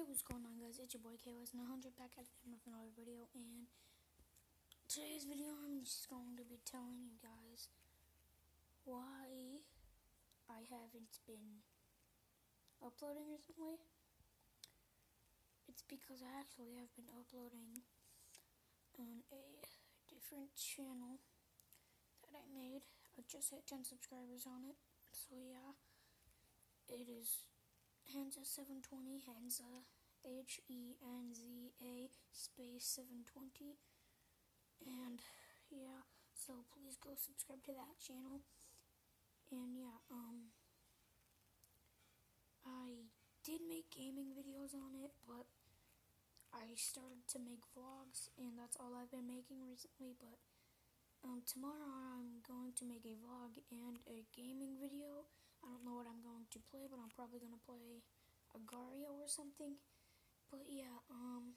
Hey, what's going on, guys? It's your boy KOS900 back at again with another video, and today's video I'm just going to be telling you guys why I haven't been uploading recently. It's because I actually have been uploading on a different channel that I made. I just hit 10 subscribers on it, so yeah, it is Henza 720, Henza, H E N Z A space 720. And yeah, so please go subscribe to that channel. And yeah, um, I did make gaming videos on it, but I started to make vlogs, and that's all I've been making recently. But um, tomorrow I'm going to make a vlog and a gaming video. I don't know what I'm going to play, but I'm probably to play Agar.io or something. But yeah, um,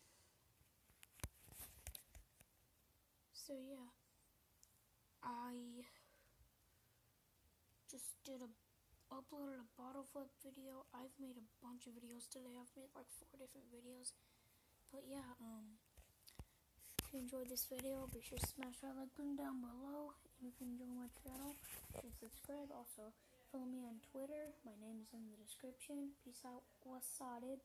so yeah, I just did a, uploaded a bottle flip video. I've made a bunch of videos today. I've made like four different videos. But yeah, um, if you enjoyed this video, be sure to smash that like button down below. And if you enjoy my channel, please subscribe. Also, follow me on Twitter. My name is in the description. Peace out. Wasaded.